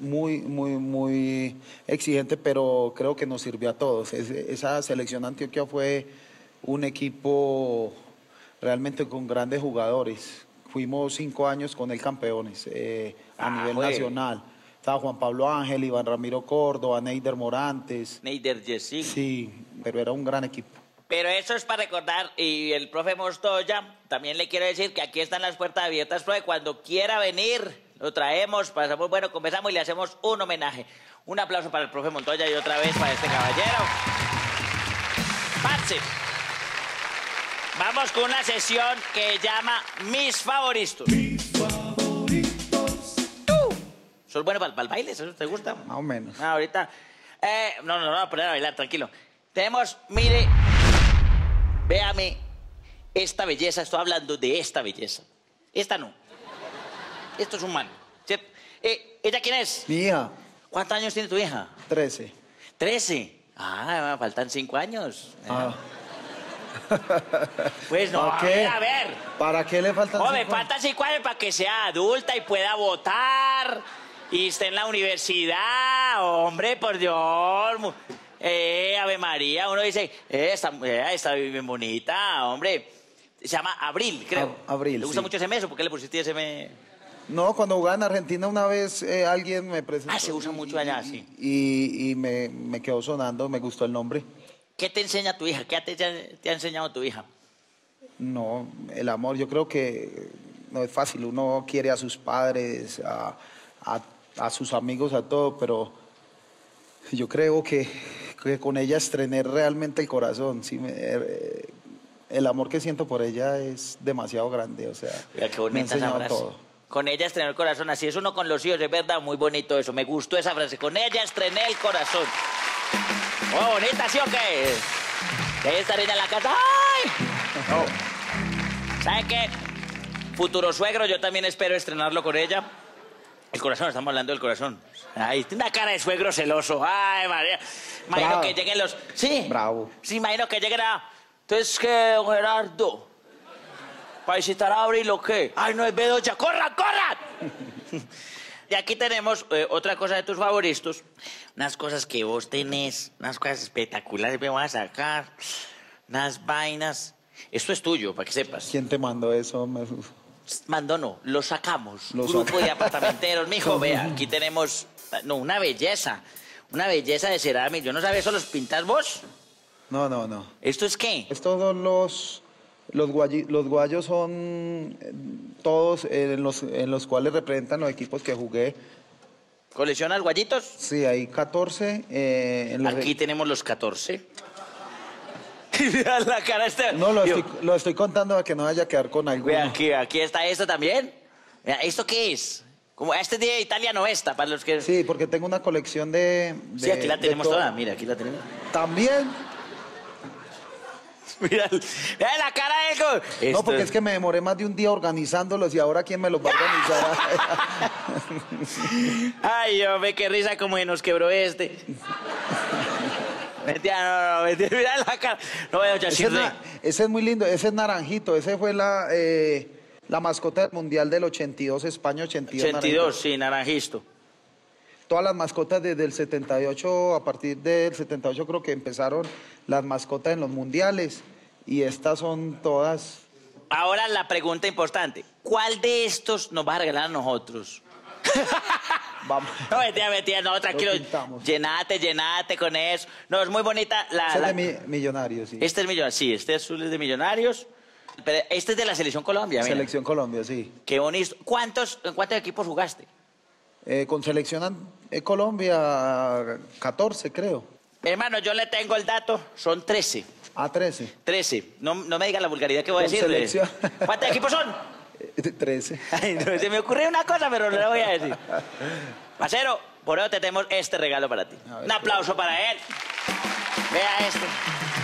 muy, muy, muy exigente, pero creo que nos sirvió a todos. Es- esa selección de Antioquia fue un equipo realmente con grandes jugadores. Fuimos cinco años con el campeones eh, a Ah, nivel nacional. Estaba Juan Pablo Ángel, Iván Ramiro Córdoba, Neider Morantes. Neider Jessy. Sí, pero era un gran equipo. Pero eso es para recordar, y el profe Mostoya, también le quiero decir que aquí están las puertas abiertas, profe, cuando quiera venir, lo traemos, pasamos, bueno, conversamos y le hacemos un homenaje. Un aplauso para el profe Montoya y otra vez para este caballero. Parce, vamos con una sesión que llama Mis Favoritos. ¡Tú! ¿Sos bueno para, el baile? ¿Eso te gusta? Más o menos. Ah, ahorita. Eh, no, no, no, a poner a bailar, tranquilo. Tenemos, mire, véame, esta belleza, estoy hablando de esta belleza. Esta no. Esto es un man. ¿cierto? Eh, ¿Ella quién es? Mi hija, ¿Cuántos años tiene tu hija? 13. Trece. Ah, faltan cinco años. Ah. Pues no, ¿Para a ver, a ver. ¿Para qué le faltan Hombre, cinco años? faltan cinco años para que sea adulta y pueda votar y esté en la universidad. Hombre, por Dios. Eh, Ave María, uno dice, eh, está, eh, está bien bonita, hombre. Se llama Abril, creo. Ab- Abril, ¿Le gusta sí. mucho ese mes o por qué le pusiste ese mes? No, cuando jugaba en Argentina una vez eh, alguien me presentó. Ah, se usa mucho allá, y- sí. Y, y me, me quedó sonando, me gustó el nombre. ¿Qué te enseña tu hija? ¿Qué te, te ha enseñado tu hija? No, el amor, yo creo que no es fácil. Uno quiere a sus padres, a, a- a sus amigos, a todo, pero yo creo que, que con ella estrené realmente el corazón. Sí, me- eh, el amor que siento por ella es demasiado grande, o sea, Mira qué me ha enseñado todo. Con ella estrené el corazón, así es uno con los hijos, es verdad, muy bonito eso. Me gustó esa frase. Con ella estrené el corazón. Muy bonita, ¿sí o qué? Que esta niña en la casa. ¡Ay! ¿Sabe qué? Futuro suegro, yo también espero estrenarlo con ella. El corazón, estamos hablando del corazón. Ay, tiene una cara de suegro celoso. Ay, María. Imagino Bravo. que lleguen los. Sí. Bravo. Sí, imagino que lleguen a. Entonces, ¿qué, don Gerardo? ¿Para visitar a Abril o qué? ¡Ay, no es Bedoya! ¡Corran, corran! y aquí tenemos eh, otra cosa de tus favoritos. Unas cosas que vos tenés, unas cosas espectaculares me voy a sacar. Unas vainas. Esto es tuyo, para que sepas. ¿Quién te mandó eso? Me- Mandó no, lo sacamos. Lo Grupo saca- de apartamenteros, mijo, vea, aquí tenemos, no, una belleza, una belleza de cerámica. Yo no sabía eso, ¿los pintas vos? No, no, no. ¿Esto es qué? Estos son los, los, guayi- los guayos son eh, todos eh, en, los, en los cuales representan los equipos que jugué. ¿Coleccionas guayitos? Sí, hay 14. eh, en los Aquí tenemos los 14. Mira la cara este. No, lo Yo, estoy, lo estoy contando a que no vaya a quedar con alguno. Aquí, aquí está esto también. ¿esto qué es? Como este día de Italia no está, para los que... Sí, porque tengo una colección de... Sí, de- aquí la tenemos toda, mira, aquí la tenemos. También. Mira, mira la cara de como- No, Esto porque es que me demoré más de un día organizándolos y ahora quién me los va a organizar. Ay, hombre, qué risa como se nos quebró este. Mentira, no, no, mentira, mira la cara. No voy a ese, es ese muy lindo, ese es naranjito, ese fue la, eh, la mascota del Mundial del 82, España 82. 82, naranjito. sí, naranjisto. Todas las mascotas desde el 78, a partir del 78 creo que empezaron las mascotas en los mundiales y estas son todas... Ahora la pregunta importante. ¿Cuál de estos nos va a regalar a nosotros? Vamos. No, mentira, mentira, no, tranquilo. Llenate, llenate con eso. No, es muy bonita la... Ese es de mi- millonarios, sí. Este es millonario, sí, este azul es de millonarios. Pero este es de la Selección Colombia, mira. Selección Colombia, sí. Qué bonito. ¿Cuántos, ¿En cuántos equipos jugaste? Eh, con Selección eh, Colombia, 14 creo. Hermano, yo le tengo el dato, son 13. A 13. 13. No, no me diga la vulgaridad que voy a decirle. ¿Cuántos equipos son? Eh, 13. Ay, no, se me ocurrió una cosa, pero no la voy a decir. Pasero, por eso te tenemos este regalo para ti. Ver, Un aplauso para él. Vea este.